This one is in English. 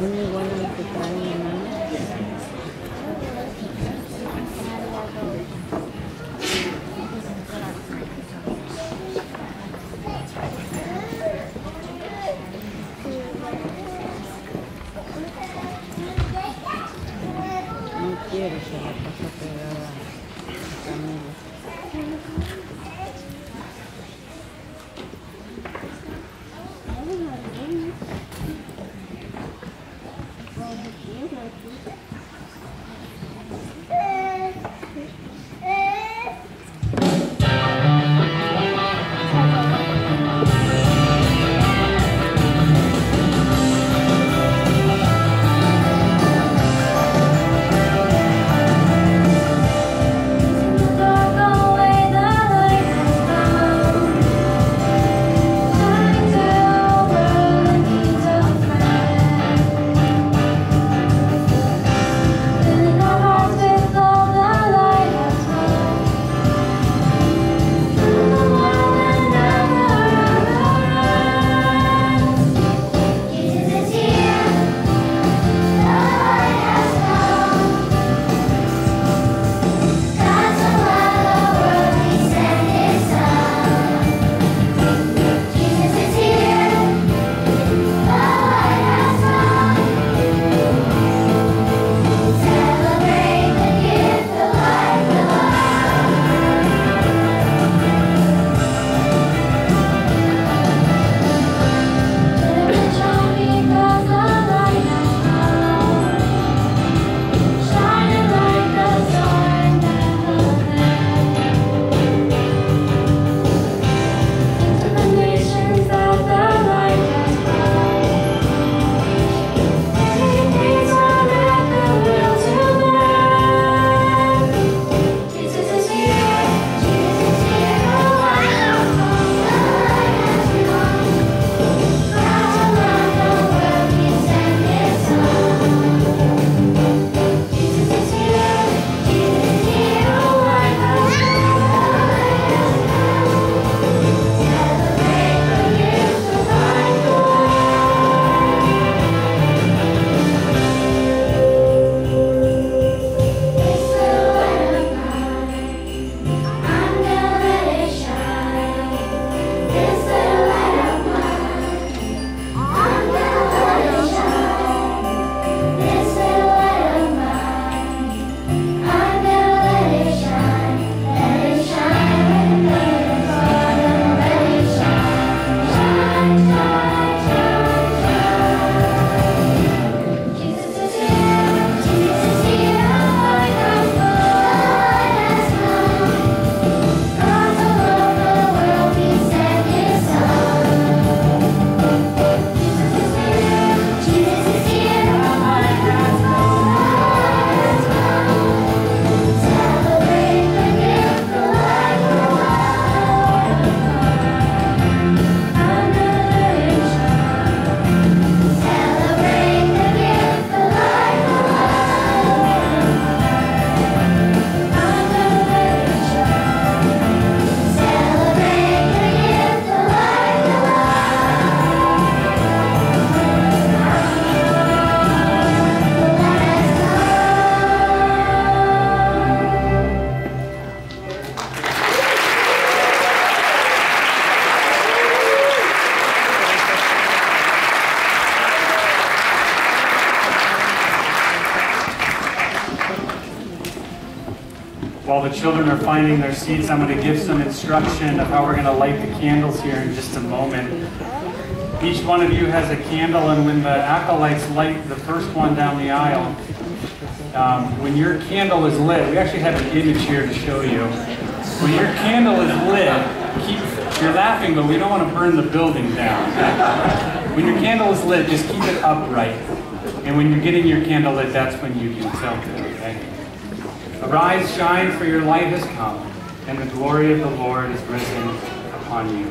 海ご覧ください aqui. É. While the children are finding their seats, I'm going to give some instruction of how we're going to light the candles here in just a moment. Each one of you has a candle, and when the acolytes light the first one down the aisle, um, when your candle is lit, we actually have an image here to show you. When your candle is lit, keep, you're laughing, but we don't want to burn the building down. When your candle is lit, just keep it upright. And when you're getting your candle lit, that's when you can okay? Arise, shine, for your light has come, and the glory of the Lord is risen upon you.